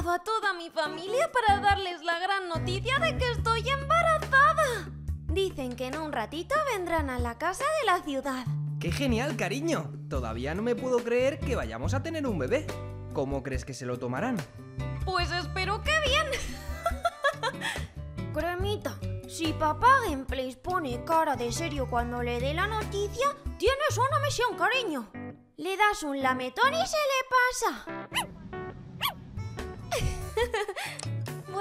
llamado a toda mi familia para darles la gran noticia de que estoy embarazada. Dicen que en un ratito vendrán a la casa de la ciudad. ¡Qué genial, cariño! Todavía no me puedo creer que vayamos a tener un bebé. ¿Cómo crees que se lo tomarán? Pues espero que bien. Cremita, si papá Gameplays pone cara de serio cuando le dé la noticia, tienes una misión, cariño. Le das un lametón y se le pasa.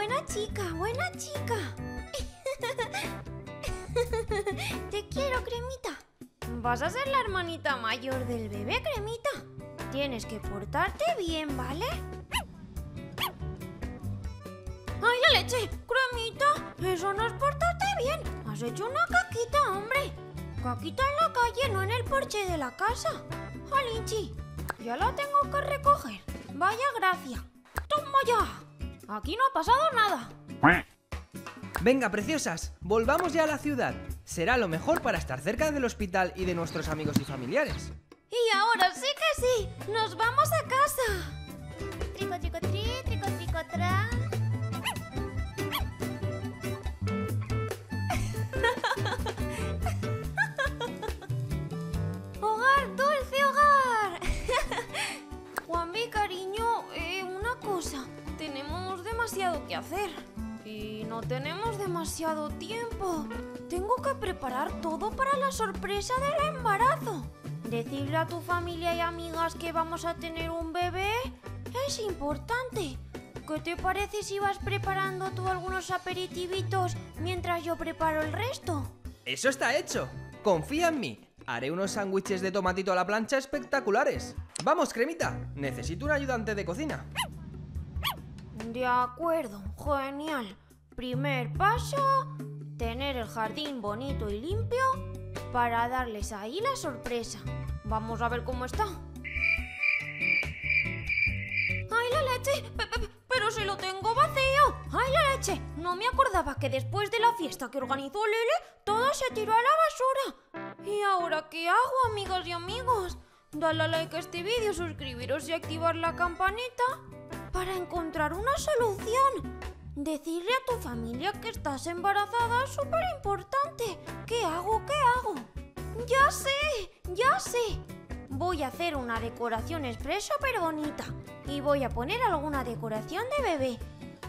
Buena chica, buena chica. Te quiero, Cremita. Vas a ser la hermanita mayor del bebé, Cremita. Tienes que portarte bien, ¿vale? ¡Ay, la leche! ¡Cremita! Eso no es portarte bien. Has hecho una caquita, hombre. Caquita en la calle, no en el porche de la casa. Jolinchi, ya la tengo que recoger. Vaya gracia. ¡Toma ya! Aquí no ha pasado nada. Venga, preciosas, volvamos ya a la ciudad. Será lo mejor para estar cerca del hospital y de nuestros amigos y familiares. Y ahora sí que sí, demasiado tiempo. Tengo que preparar todo para la sorpresa del embarazo. Decirle a tu familia y amigas que vamos a tener un bebé es importante. ¿Qué te parece si vas preparando tú algunos aperitivitos mientras yo preparo el resto? Eso está hecho. Confía en mí. Haré unos sándwiches de tomatito a la plancha espectaculares. Vamos, cremita. Necesito un ayudante de cocina. De acuerdo, genial. Primer paso, tener el jardín bonito y limpio para darles ahí la sorpresa. Vamos a ver cómo está. ¡Ay, la leche! Pe- pe- ¡Pero si lo tengo vacío! ¡Ay, la leche! No me acordaba que después de la fiesta que organizó Lele, todo se tiró a la basura. ¿Y ahora qué hago, amigas y amigos? Dale a like a este vídeo, suscribiros y activar la campanita para encontrar una solución. Decirle a tu familia que estás embarazada es súper importante. ¿Qué hago? ¿Qué hago? Ya sé, ya sé. Voy a hacer una decoración express súper bonita y voy a poner alguna decoración de bebé.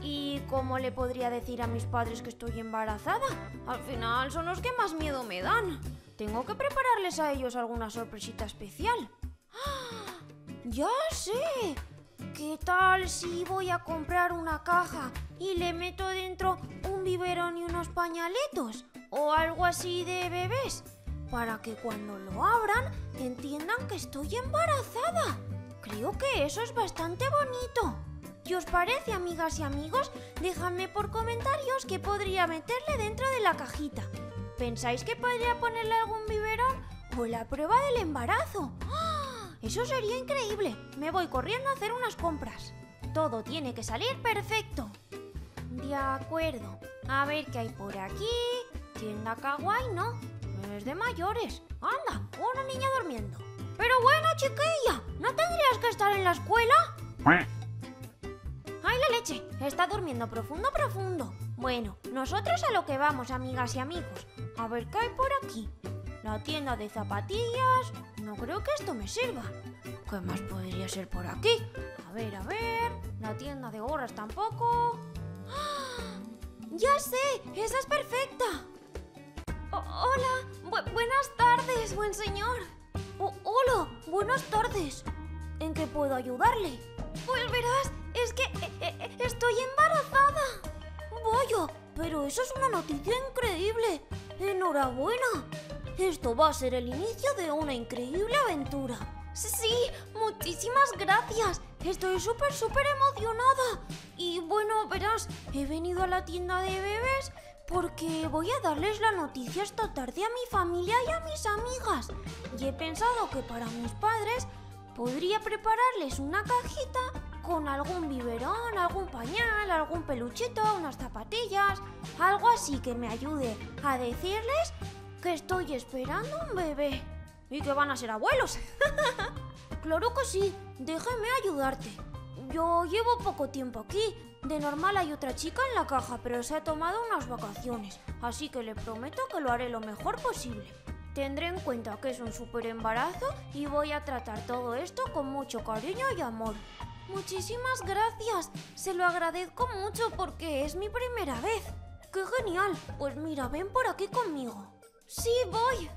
¿Y cómo le podría decir a mis padres que estoy embarazada? Al final son los que más miedo me dan. Tengo que prepararles a ellos alguna sorpresita especial. ¡Ah! ¡Ya sé! ¿Qué tal si voy a comprar una caja y le meto dentro un biberón y unos pañaletos? O algo así de bebés. Para que cuando lo abran entiendan que estoy embarazada. Creo que eso es bastante bonito. ¿Qué os parece, amigas y amigos? Dejadme por comentarios qué podría meterle dentro de la cajita. ¿Pensáis que podría ponerle algún biberón o la prueba del embarazo? ¡Ah! Eso sería increíble. Me voy corriendo a hacer unas compras. Todo tiene que salir perfecto. De acuerdo. A ver qué hay por aquí. Tienda kawaii, ¿no? Es de mayores. Anda, una niña durmiendo. Pero bueno, chiquilla, ¿no tendrías que estar en la escuela? ¡Ay, la leche! Está durmiendo profundo, profundo. Bueno, nosotros a lo que vamos, amigas y amigos. A ver qué hay por aquí. La tienda de zapatillas. No creo que esto me sirva. ¿Qué más podría ser por aquí? A ver, a ver. La tienda de gorras tampoco. ¡Ah! ¡Ya sé! ¡Esa es perfecta! Hola, Bu- buenas tardes, buen señor. Hola, buenas tardes. ¿En qué puedo ayudarle? Pues verás, es que eh, eh, estoy embarazada. Vaya, pero eso es una noticia increíble. Enhorabuena. Esto va a ser el inicio de una increíble aventura. Sí, muchísimas gracias. Estoy súper, súper emocionada. Y bueno, verás, he venido a la tienda de bebés porque voy a darles la noticia esta tarde a mi familia y a mis amigas. Y he pensado que para mis padres podría prepararles una cajita con algún biberón, algún pañal, algún peluchito, unas zapatillas, algo así que me ayude a decirles que estoy esperando un bebé y que van a ser abuelos. claro que sí. Déjame ayudarte. Yo llevo poco tiempo aquí. De normal hay otra chica en la caja, pero se ha tomado unas vacaciones. Así que le prometo que lo haré lo mejor posible. Tendré en cuenta que es un súper embarazo y voy a tratar todo esto con mucho cariño y amor. Muchísimas gracias. Se lo agradezco mucho porque es mi primera vez. ¡Qué genial! Pues mira, ven por aquí conmigo. Sí, voy.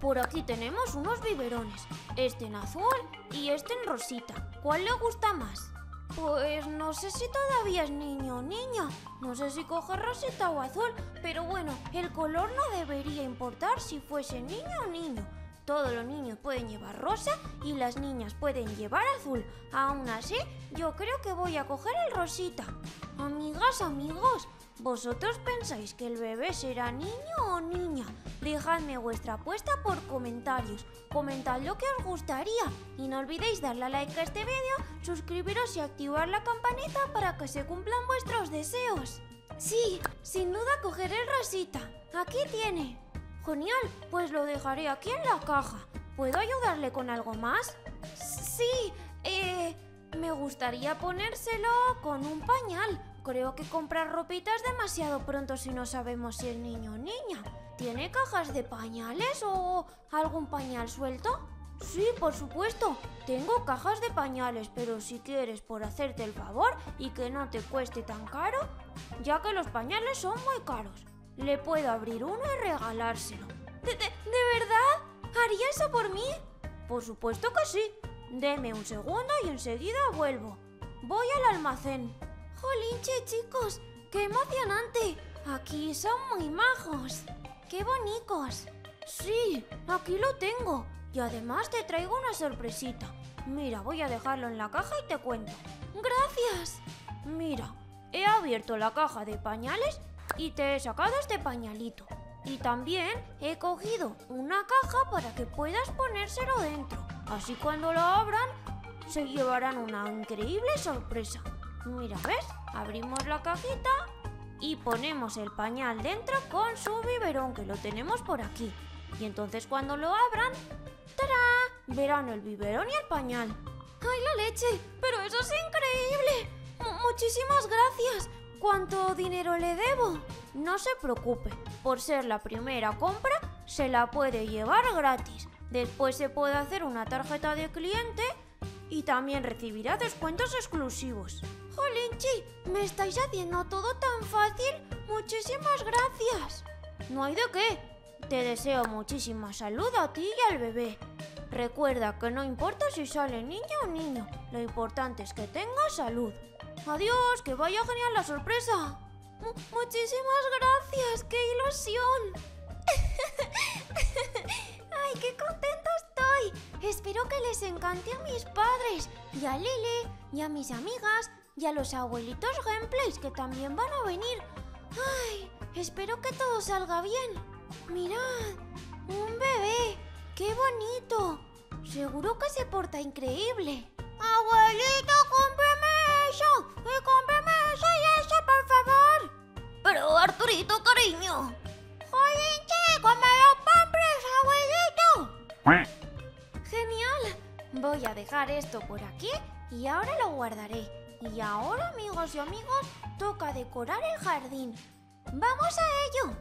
Por aquí tenemos unos biberones. Este en azul y este en rosita. ¿Cuál le gusta más? Pues no sé si todavía es niño o niña. No sé si coge rosita o azul, pero bueno, el color no debería importar si fuese niño o niño. Todos los niños pueden llevar rosa y las niñas pueden llevar azul. Aún así, yo creo que voy a coger el rosita. Amigas, amigos, ¿vosotros pensáis que el bebé será niño o niña? Dejadme vuestra apuesta por comentarios. Comentad lo que os gustaría y no olvidéis darle a like a este vídeo, suscribiros y activar la campanita para que se cumplan vuestros deseos. Sí, sin duda cogeré el rosita. Aquí tiene. Genial, pues lo dejaré aquí en la caja. ¿Puedo ayudarle con algo más? Sí, eh, me gustaría ponérselo con un pañal. Creo que comprar ropita es demasiado pronto si no sabemos si es niño o niña. ¿Tiene cajas de pañales o algún pañal suelto? Sí, por supuesto. Tengo cajas de pañales, pero si quieres por hacerte el favor y que no te cueste tan caro, ya que los pañales son muy caros, le puedo abrir uno y regalárselo. ¿De, de, verdad? ¿Haría eso por mí? Por supuesto que sí. Deme un segundo y enseguida vuelvo. Voy al almacén. ¡Jolinche, chicos! ¡Qué emocionante! Aquí son muy majos. ¡Qué bonitos! Sí, aquí lo tengo. Y además te traigo una sorpresita. Mira, voy a dejarlo en la caja y te cuento. ¡Gracias! Mira, he abierto la caja de pañales y te he sacado este pañalito. Y también he cogido una caja para que puedas ponérselo dentro. Así cuando lo abran, se llevarán una increíble sorpresa. Mira, ¿ves? Abrimos la cajita y ponemos el pañal dentro con su biberón, que lo tenemos por aquí. Y entonces cuando lo abran, ¡tarán! Verán el biberón y el pañal. ¡Ay, la leche! ¡Pero eso es increíble! Muchísimas gracias. ¿Cuánto dinero le debo? No se preocupe, por ser la primera compra, se la puede llevar gratis. Después se puede hacer una tarjeta de cliente y también recibirá descuentos exclusivos. ¡Jolinchi! ¿Me estáis haciendo todo tan fácil? Muchísimas gracias. No hay de qué. Te deseo muchísima salud a ti y al bebé. Recuerda que no importa si sale niña o niño, lo importante es que tenga salud. Adiós, que vaya genial la sorpresa. Muchísimas gracias, qué ilusión. ¡Ay, qué contenta estoy! Espero que les encante a mis padres, y a Lili, y a mis amigas, y a los abuelitos gameplays que también van a venir. ¡Ay! Espero que todo salga bien. Mirad, un bebé. ¡Qué bonito! Seguro que se porta increíble. Abuelito, cómprame eso. Y cómprame eso y eso, por favor. Pero Arturito, cariño. Joder, ¡Cuando lo compres, abuelito! Genial. Voy a dejar esto por aquí y ahora lo guardaré. Y ahora, amigos y amigos, toca decorar el jardín. ¡Vamos a ello!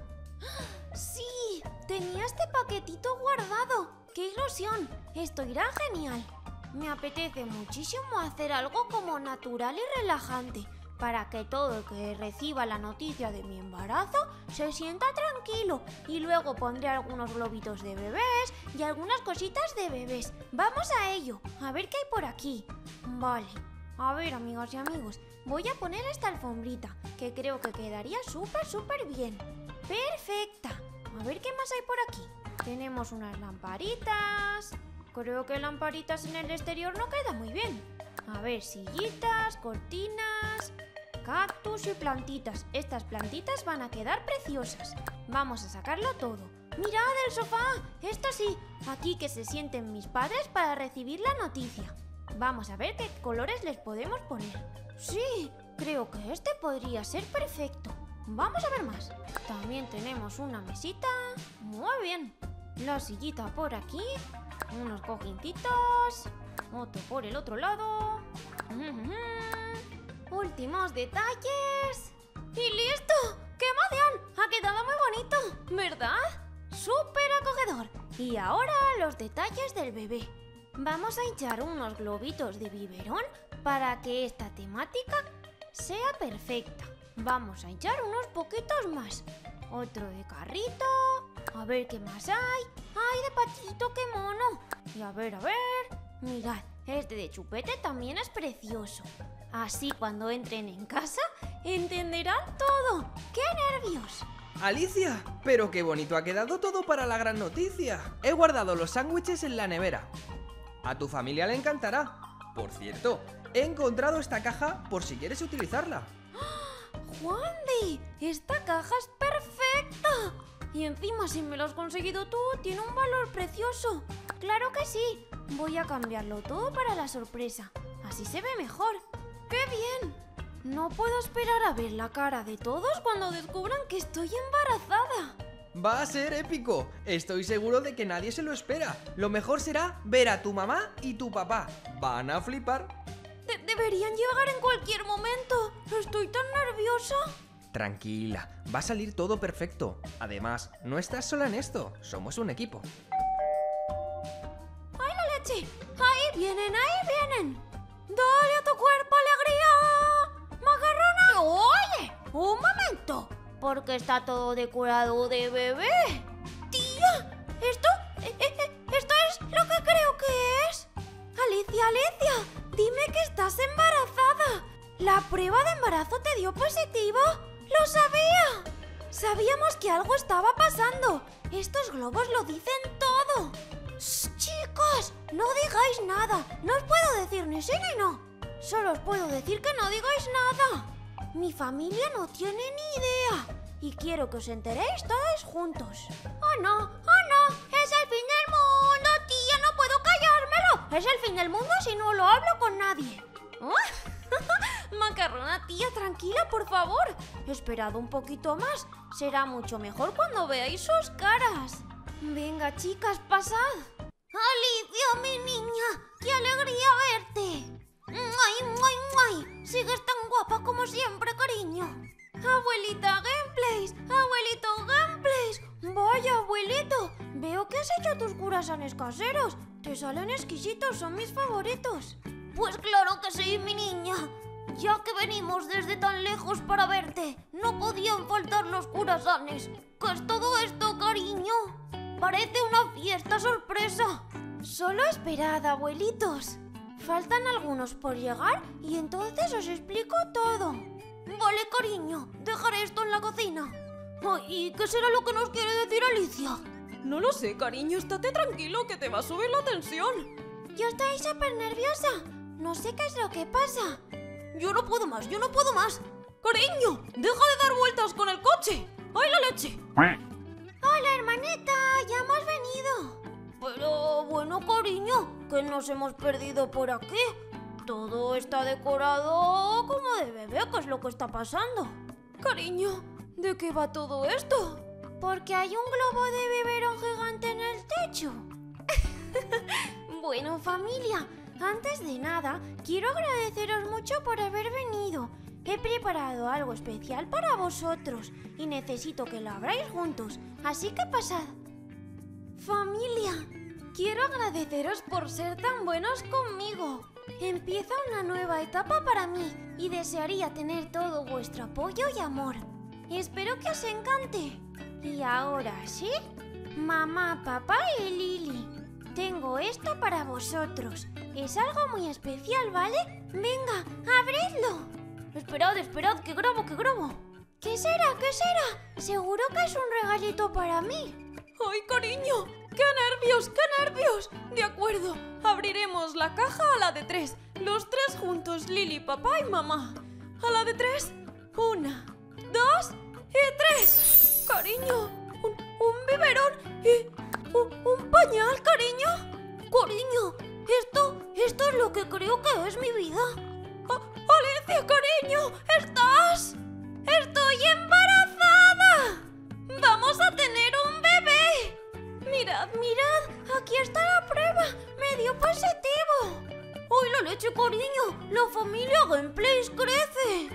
¡Sí! Tenía este paquetito guardado. ¡Qué ilusión! Esto irá genial. Me apetece muchísimo hacer algo como natural y relajante para que todo el que reciba la noticia de mi embarazo se sienta tranquilo y luego pondré algunos globitos de bebés y algunas cositas de bebés. Vamos a ello, a ver qué hay por aquí. Vale, a ver amigas y amigos, voy a poner esta alfombrita que creo que quedaría súper súper bien. Perfecta. A ver qué más hay por aquí. Tenemos unas lamparitas. Creo que lamparitas en el exterior no queda muy bien. A ver, sillitas, cortinas, cactus y plantitas. Estas plantitas van a quedar preciosas. Vamos a sacarlo todo. ¡Mirad el sofá! Esto sí, aquí que se sienten mis padres para recibir la noticia. Vamos a ver qué colores les podemos poner. Sí, creo que este podría ser perfecto. Vamos a ver más. También tenemos una mesita. Muy bien. La sillita por aquí. Unos cojincitos. Otro por el otro lado. Últimos detalles. ¡Y listo! ¡Qué emoción! Ha quedado muy bonito, ¿verdad? ¡Súper acogedor! Y ahora los detalles del bebé. Vamos a echar unos globitos de biberón para que esta temática sea perfecta. Vamos a echar unos poquitos más. Otro de carrito. A ver qué más hay. ¡Ay, de patito, qué mono! Y a ver, a ver. Mirad, este de chupete también es precioso. Así cuando entren en casa entenderán todo. ¡Qué nervios! Alicia, pero qué bonito ha quedado todo para la gran noticia. He guardado los sándwiches en la nevera. A tu familia le encantará. Por cierto, he encontrado esta caja por si quieres utilizarla. ¡Juandi! ¡Esta caja es perfecta! Y encima, si me lo has conseguido tú, tiene un valor precioso. ¡Claro que sí! Voy a cambiarlo todo para la sorpresa. Así se ve mejor. ¡Qué bien! No puedo esperar a ver la cara de todos cuando descubran que estoy embarazada. Va a ser épico. Estoy seguro de que nadie se lo espera. Lo mejor será ver a tu mamá y tu papá. Van a flipar. De- deberían llegar en cualquier momento. Estoy tan nerviosa. Tranquila, va a salir todo perfecto. Además, no estás sola en esto, somos un equipo. ¡Ay, la leche! ¡Ahí vienen, ahí vienen! ¡Dale a tu cuerpo alegría! ¡Macarrona! ¡Oye! ¡Un momento! Porque está todo decorado de bebé. ¡Tía! ¿Esto? eh, eh, eh, ¿Esto es lo que creo que es? Alicia, Alicia, dime que estás embarazada. ¿La prueba de embarazo te dio positivo? ¡Lo sabía! Sabíamos que algo estaba pasando. Estos globos lo dicen todo. Shh, chicos, no digáis nada. No os puedo decir ni sí ni no. Solo os puedo decir que no digáis nada. Mi familia no tiene ni idea. Y quiero que os enteréis todos juntos. ¡Oh no! ¡Oh no! ¡Es el fin del mundo, tía! ¡No puedo callármelo! Es el fin del mundo si no lo hablo con nadie. Macarrona, tía, tranquila, por favor. Esperad un poquito más. Será mucho mejor cuando veáis sus caras. Venga, chicas, pasad. Alicia, mi niña, qué alegría verte. ¡Ay! Sigues tan guapa como siempre, cariño. Abuelita Gameplays, abuelito Gameplays. Vaya, abuelito, veo que has hecho tus curasanes caseros. Te salen exquisitos, son mis favoritos. Pues claro que sí, mi niña. Ya que venimos desde tan lejos para verte, no podían faltar los curasanes. ¿Qué es todo esto, cariño? Parece una fiesta sorpresa. Solo esperad, abuelitos. Faltan algunos por llegar y entonces os explico todo. Vale, cariño, dejaré esto en la cocina. ¿Y qué será lo que nos quiere decir Alicia? No lo sé, cariño, estate tranquilo que te va a subir la tensión. Yo estoy súper nerviosa. No sé qué es lo que pasa. Yo no puedo más, yo no puedo más. Cariño, deja de dar vueltas con el coche. ¡Ay, la leche! Hola, hermanita, ya hemos venido. Pero bueno, cariño, que nos hemos perdido por aquí. Todo está decorado como de bebé, ¿qué es lo que está pasando? Cariño, ¿de qué va todo esto? Porque hay un globo de biberón gigante en el techo. bueno, familia, antes de nada, quiero agradeceros mucho por haber venido. He preparado algo especial para vosotros y necesito que lo abráis juntos, así que pasad. Familia, quiero agradeceros por ser tan buenos conmigo. Empieza una nueva etapa para mí y desearía tener todo vuestro apoyo y amor. Espero que os encante. Y ahora sí, mamá, papá y Lili. Tengo esto para vosotros. Es algo muy especial, ¿vale? Venga, abridlo. Esperad, esperad, que grabo, que grabo. ¿Qué será? ¿Qué será? Seguro que es un regalito para mí. ¡Ay, cariño! ¡Qué nervios, qué nervios! De acuerdo, abriremos la caja a la de tres. Los tres juntos, Lili, papá y mamá. A la de tres. Una, dos y tres. Cariño, un, un biberón y un, un pañal, cariño. Cariño, esto, esto es lo que creo que es mi vida. A- Alicia, cariño, ¿estás? ¡Estoy embarazada! Mirad, mirad, aquí está la prueba. Me dio positivo. leche, cariño! ¡La familia Gameplays crece!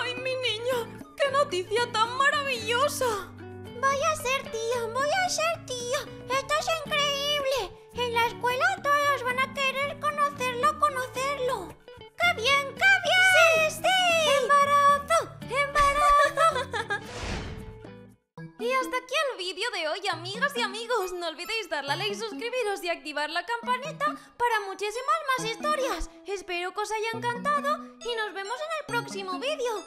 ¡Ay, mi niña! ¡Qué noticia tan maravillosa! Voy a ser tía, voy a ser tía. Esto es increíble. En la escuela todos van a querer conocerlo, conocerlo. ¡Qué bien, qué bien! Hasta aquí el vídeo de hoy, amigas y amigos. No olvidéis darle a like, suscribiros y activar la campanita para muchísimas más historias. Espero que os haya encantado y nos vemos en el próximo vídeo.